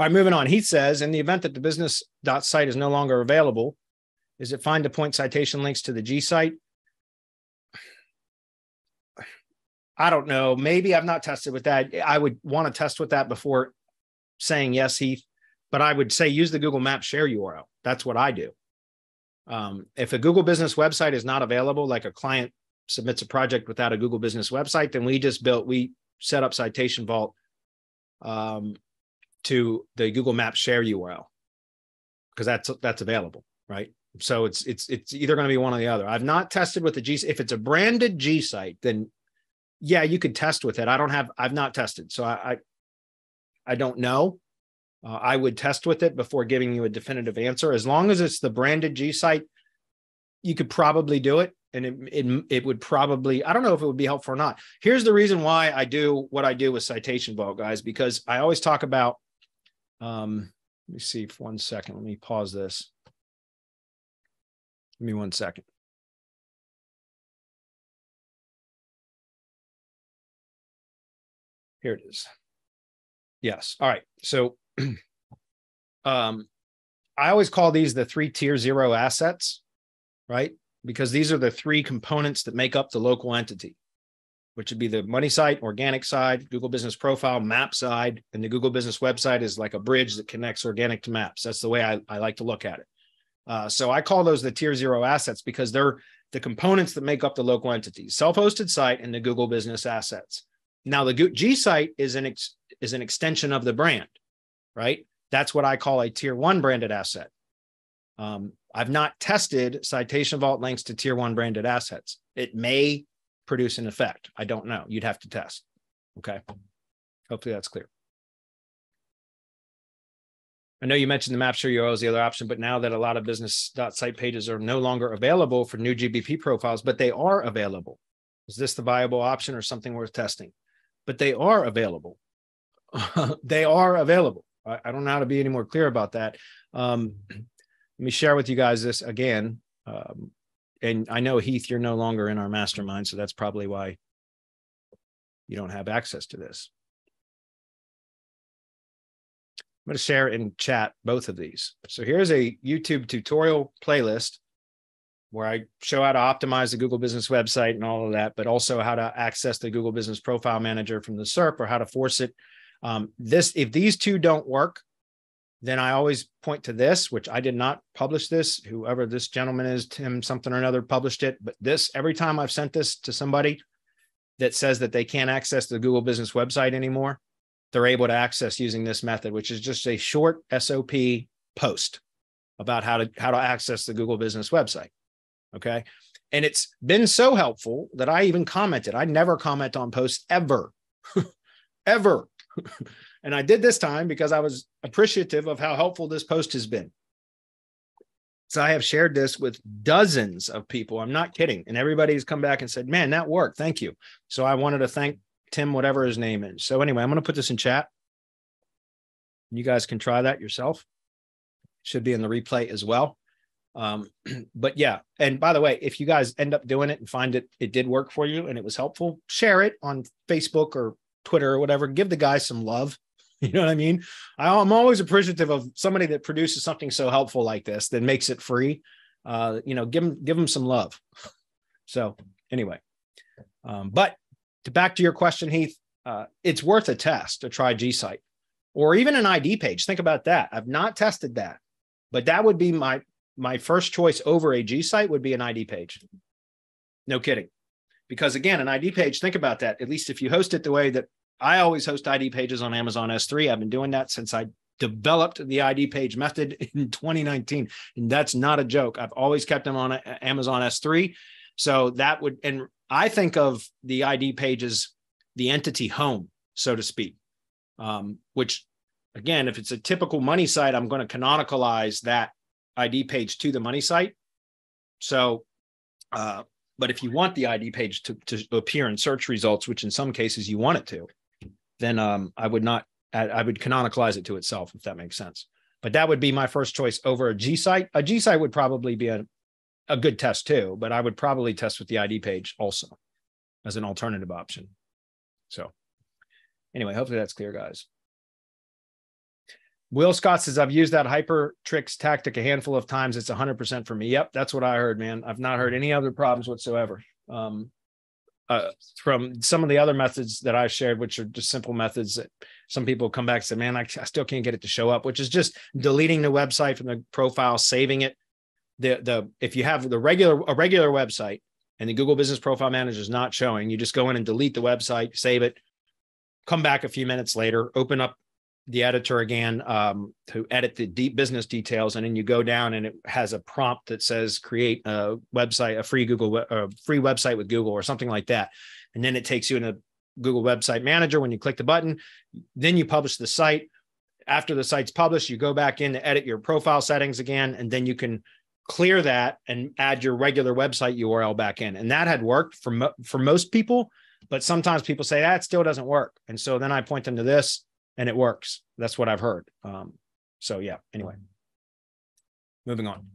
All right, moving on. He says, in the event that the business dot site is no longer available, is it fine to point citation links to the G site? I don't know. Maybe I've not tested with that. I would want to test with that before saying yes, Heath. But I would say use the Google Maps share URL. That's what I do. Um, if a Google Business website is not available, like a client submits a project without a Google Business website, then we just built we set up Citation Vault um, to the Google Maps share URL because that's that's available, right? So it's it's it's either going to be one or the other. I've not tested with the G. If it's a branded G site, then yeah, you could test with it. I don't have. I've not tested, so I I, I don't know. Uh, I would test with it before giving you a definitive answer. As long as it's the branded G site, you could probably do it, and it it it would probably. I don't know if it would be helpful or not. Here's the reason why I do what I do with Citation Vault, guys, because I always talk about. Um, let me see for one second. Let me pause this. Give me one second. Here it is. Yes. All right. So um I always call these the three tier zero assets, right? Because these are the three components that make up the local entity, which would be the money site, organic side, Google Business Profile, map side, and the Google Business website is like a bridge that connects organic to maps. That's the way I, I like to look at it. Uh, so I call those the tier zero assets because they're the components that make up the local entity, self-hosted site and the Google Business assets. Now the G site is an ex, is an extension of the brand, right? That's what I call a tier one branded asset. Um, I've not tested Citation Vault links to tier one branded assets. It may produce an effect. I don't know. You'd have to test. Okay. Hopefully that's clear. I know you mentioned the map share URL is the other option, but now that a lot of business site pages are no longer available for new GBP profiles, but they are available. Is this the viable option or something worth testing? But they are available. they are available. I, I, don't know how to be any more clear about that. Um, let me share with you guys this again. Um, and I know Heath, you're no longer in our mastermind, so that's probably why you don't have access to this. I'm going to share in chat both of these. So here's a YouTube tutorial playlist where I show how to optimize the Google Business website and all of that, but also how to access the Google Business Profile Manager from the SERP or how to force it. Um, this, if these two don't work, then I always point to this, which I did not publish this. Whoever this gentleman is, Tim something or another published it. But this, every time I've sent this to somebody that says that they can't access the Google Business website anymore, they're able to access using this method, which is just a short SOP post about how to how to access the Google Business website. Okay. And it's been so helpful that I even commented. I never comment on posts ever, ever. and I did this time because I was appreciative of how helpful this post has been. So I have shared this with dozens of people. I'm not kidding. And everybody's come back and said, man, that worked. Thank you. So I wanted to thank Tim, whatever his name is. So anyway, I'm going to put this in chat. You guys can try that yourself. Should be in the replay as well. Um, but yeah, and by the way, if you guys end up doing it and find it it did work for you and it was helpful, share it on Facebook or Twitter or whatever. Give the guy some love. You know what I mean? I, am always appreciative of somebody that produces something so helpful like this that makes it free. Uh, you know, give them give them some love. So anyway, um, but to back to your question, Heath, uh, it's worth a test to try G site or even an ID page. Think about that. I've not tested that, but that would be my my first choice over a G site would be an ID page. No kidding. Because again, an ID page, think about that. At least if you host it the way that I always host ID pages on Amazon S3, I've been doing that since I developed the ID page method in 2019. And that's not a joke. I've always kept them on Amazon S3. So that would, and I think of the ID page as the entity home, so to speak, um, which again, if it's a typical money site, I'm going to canonicalize that ID page to the money site. So, uh, but if you want the ID page to, to appear in search results, which in some cases you want it to, then um, I would not, I would canonicalize it to itself, if that makes sense. But that would be my first choice over a G site. A G site would probably be a, a good test too, but I would probably test with the ID page also as an alternative option. So anyway, hopefully that's clear, guys. Will Scott says, I've used that Hypetrix tactic a handful of times. It's 100% for me. Yep, that's what I heard, man. I've not heard any other problems whatsoever. Um, uh, from some of the other methods that I shared, which are just simple methods that some people come back and say, man, I, I still can't get it to show up, which is just deleting the website from the profile, saving it. The, the, if you have the regular, a regular website and the Google business profile manager is not showing, you just go in and delete the website, save it, come back a few minutes later, open up the editor again um, to edit the deep business details, and then you go down and it has a prompt that says create a website, a free Google, a free website with Google or something like that, and then it takes you in a Google Website Manager. When you click the button, then you publish the site. After the site's published, you go back in to edit your profile settings again, and then you can clear that and add your regular website URL back in. And that had worked for mo- for most people, but sometimes people say that still doesn't work. And so then I point them to this and it works. That's what I've heard. Um, so yeah, anyway, moving on.